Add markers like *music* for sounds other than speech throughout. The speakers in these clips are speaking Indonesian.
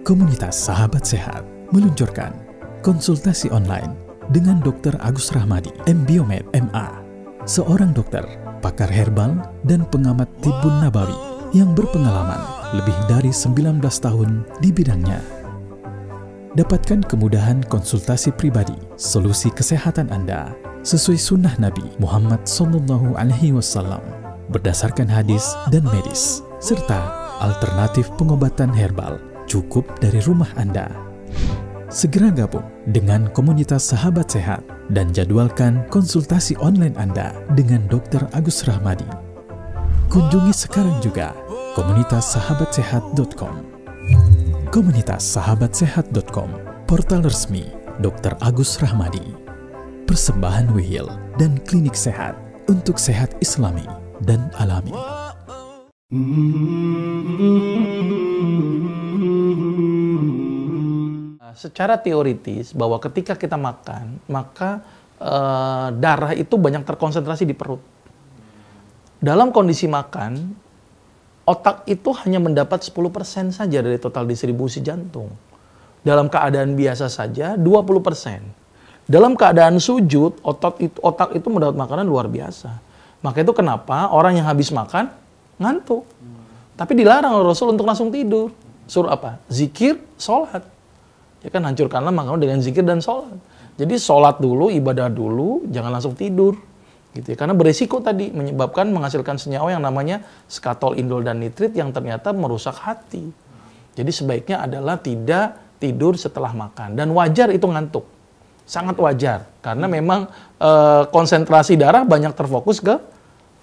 Komunitas Sahabat Sehat meluncurkan konsultasi online dengan Dr. Agus Rahmadi, MBiomed MA, seorang dokter, pakar herbal, dan pengamat tibun nabawi yang berpengalaman lebih dari 19 tahun di bidangnya. Dapatkan kemudahan konsultasi pribadi, solusi kesehatan Anda sesuai sunnah Nabi Muhammad Sallallahu Alaihi Wasallam berdasarkan hadis dan medis serta alternatif pengobatan herbal cukup dari rumah Anda. Segera gabung dengan komunitas sahabat sehat dan jadwalkan konsultasi online Anda dengan Dr. Agus Rahmadi. Kunjungi sekarang juga komunitas sahabatsehat.com. Komunitas sahabatsehat.com, portal resmi Dr. Agus Rahmadi. Persembahan Wihil dan klinik sehat untuk sehat islami dan alami. Secara teoritis bahwa ketika kita makan, maka eh, darah itu banyak terkonsentrasi di perut. Dalam kondisi makan, otak itu hanya mendapat 10% saja dari total distribusi jantung. Dalam keadaan biasa saja 20%. Dalam keadaan sujud, otak itu, otak itu mendapat makanan luar biasa. Maka itu kenapa orang yang habis makan ngantuk. Tapi dilarang Rasul untuk langsung tidur. Suruh apa? Zikir, sholat. Ya kan hancurkanlah makanan dengan zikir dan sholat. Jadi sholat dulu, ibadah dulu, jangan langsung tidur gitu ya. Karena beresiko tadi menyebabkan menghasilkan senyawa yang namanya skatol, indol dan nitrit yang ternyata merusak hati. Jadi sebaiknya adalah tidak tidur setelah makan dan wajar itu ngantuk. Sangat wajar karena memang e, konsentrasi darah banyak terfokus ke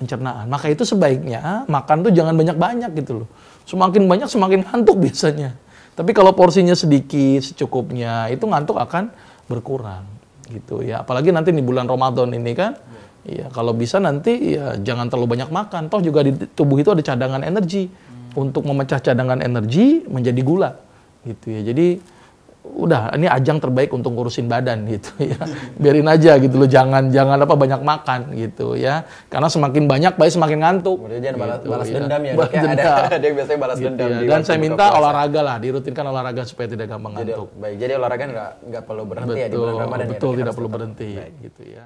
pencernaan. Maka itu sebaiknya makan tuh jangan banyak-banyak gitu loh. Semakin banyak semakin ngantuk biasanya. Tapi kalau porsinya sedikit secukupnya itu ngantuk akan berkurang gitu ya. Apalagi nanti di bulan Ramadan ini kan Iya, kalau bisa nanti ya jangan terlalu banyak makan. Toh juga di tubuh itu ada cadangan energi untuk memecah cadangan energi menjadi gula, gitu ya. Jadi udah ini ajang terbaik untuk ngurusin badan gitu ya. Biarin aja gitu loh, jangan jangan apa banyak makan gitu ya. Karena semakin banyak bayi semakin ngantuk. Kemudian gitu, balas, balas ya. dendam ya. Balas dendam. Ada, *laughs* ada yang biasanya balas gitu dendam. Ya. Dan saya minta olahraga lah, dirutinkan olahraga supaya tidak gampang jadi, ngantuk. Baik, jadi olahraga nggak nggak perlu berhenti betul, ya di bulan Ramadan betul, ya. tidak perlu berhenti gitu ya.